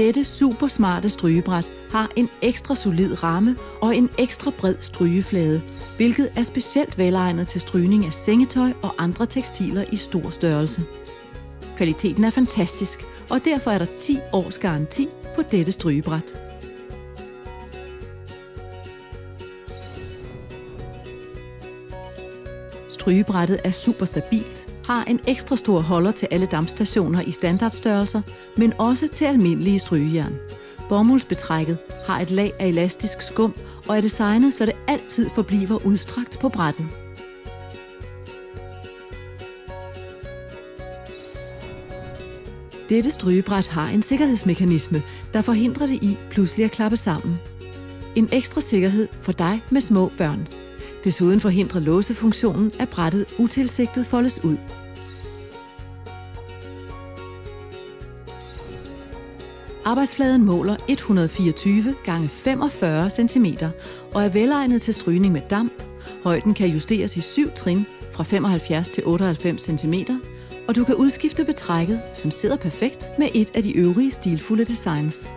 Dette super smarte strygebræt har en ekstra solid ramme og en ekstra bred strygeflade, hvilket er specielt velegnet til strygning af sengetøj og andre tekstiler i stor størrelse. Kvaliteten er fantastisk, og derfor er der 10 års garanti på dette strygebræt. Strygebrættet er super stabilt, har en ekstra stor holder til alle dampstationer i standardstørrelser, men også til almindelige strygejern. Bomuldsbetrækket har et lag af elastisk skum og er designet, så det altid forbliver udstrakt på brættet. Dette strygebræt har en sikkerhedsmekanisme, der forhindrer det i pludselig at klappe sammen. En ekstra sikkerhed for dig med små børn. Desuden forhindrer låsefunktionen, at brættet utilsigtet foldes ud. Arbejdsfladen måler 124 x 45 cm og er velegnet til strygning med damp. Højden kan justeres i syv trin fra 75 til 98 cm, og du kan udskifte betrækket, som sidder perfekt med et af de øvrige stilfulde designs.